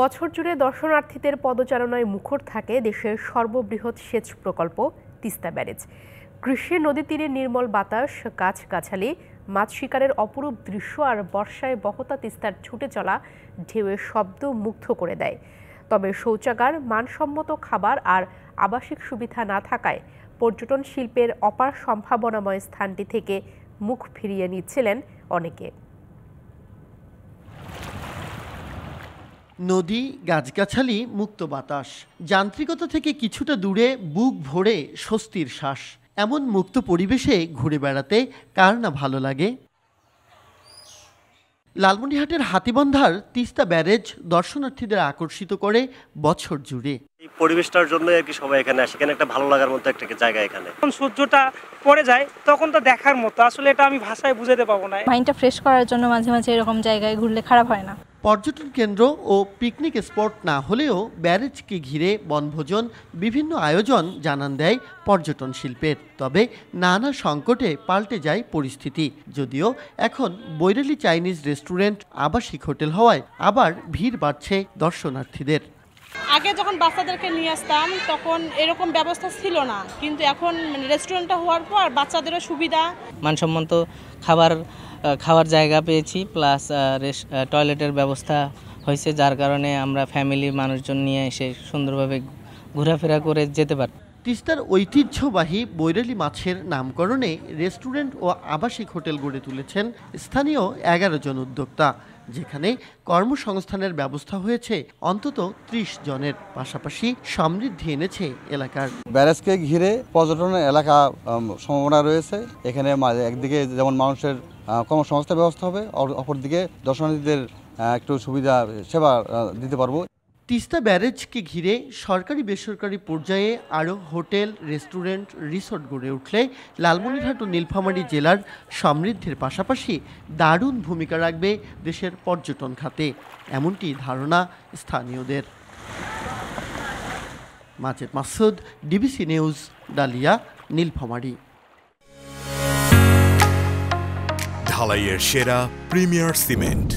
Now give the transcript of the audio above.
বছর জুড়ে দর্শনার্থীদের পদচারণায় মুখর থাকে দেশের সর্ববৃহৎ সেচ প্রকল্প তিস্তা ব্যারেজ। গ্রীষ্মে নদী তীরে নির্মল বাতাস গাছগাছালি মাছ শিকারের অপরূপ দৃশ্য আর বর্ষায় বহতা তিস্তার ছুটে চলা ঢেউয়ের শব্দ মুগ্ধ করে দেয়। তবে শৌচাগার, মানসম্মত খাবার আর আবাসিক সুবিধা না থাকায় পর্যটন শিল্পের অপার সম্ভাবনাময় স্থানটি থেকে মুখ ফিরিয়ে নিচ্ছিলেন অনেকে। নদী গাছগাছালি মুক্ত বাতাস। যান্ত্রিকতা থেকে কিছুটা দূরে বুক ভরে স্বস্তির শ্বাস। এমন মুক্ত পরিবেশে ঘুরে বেড়াতে কার না ভালো লাগে? লালমনিরহাটের হাতিবন্ধার তিস্তা ব্যারেজ দর্শনার্থীদের আকর্ষিত করে বছর জুড়ে। এই পরিবেশটার জন্য আর কি সবাই এখানে আসে। এখানে একটা ভালো লাগার মতো একটা জায়গা এখানে। যখন সূর্যটা পড়ে যায় তখন তো দেখার মতো। আসলে এটা আমি ভাষায় বুঝাতে পারব না। মাইন্ডটা ফ্রেশ করার জন্য মাঝে মাঝে এরকম জায়গায় ঘুরলে খারাপ হয় না। পর্যটন কেন্দ্র ও পিকনিক স্পট না হলেও ব্যারেজকে ঘিরে বনভোজন বিভিন্ন আয়োজন জানান দেয় পর্যটন শিল্পের। তবে নানা সংকটে পাল্টে যায় পরিস্থিতি। যদিও এখন বৈরালি চাইনিজ রেস্টুরেন্ট আবাসিক হোটেল হওয়ায় আবার ভিড় বাড়ছে দর্শনার্থীদের। আগে যখন বাচ্চাদেরকে নিয়ে আসতাম তখন এরকম ব্যবস্থা ছিল না। কিন্তু এখন মানে রেস্টুরেন্টটা হওয়ার পর বাচ্চাদেরও সুবিধা। মানসম্মত খাবার খাওয়ার জায়গা পেয়েছি প্লাস টয়লেটের ব্যবস্থা হয়েছে, যার কারণে আমরা ফ্যামিলি মানুষজন নিয়ে এসে সুন্দরভাবে ঘোরাফেরা করে যেতে পারি, তিস্তার ঐতিহ্যবাহী বৈরালী মাছের নামকরণে রেস্টুরেন্ট ও আবাসিক হোটেল গড়ে তুলেছেন স্থানীয় এগারো জন উদ্যোক্তা। যেখানে কর্মসংস্থানের ব্যবস্থা হয়েছে, অন্তত ত্রিশ জনের পাশাপাশি সমৃদ্ধি এনেছে এলাকার। ব্যারাজকে ঘিরে পর্যটনের এলাকা সম্ভাবনা রয়েছে। এখানে একদিকে যেমন মানুষের কর্মসংস্থান ব্যবস্থা হবে অপরদিকে দর্শনার্থীদের একটু সুবিধা, সেবা দিতে পারব। তিস্তা ব্যারেজকে ঘিরে সরকারি বেসরকারি পর্যায়ে আরও হোটেল, রেস্টুরেন্ট, রিসোর্ট গড়ে উঠলে লালমনিরহাট ও নীলফামারী জেলার সমৃদ্ধির পাশাপাশি দারুণ ভূমিকা রাখবে দেশের পর্যটন খাতে। এমনটি ধারণা স্থানীয়দের। Majed Masud, DBC news, Dalia, Nilphamari. ঢালাইয়ের সেরা প্রিমিয়ার সিমেন্ট।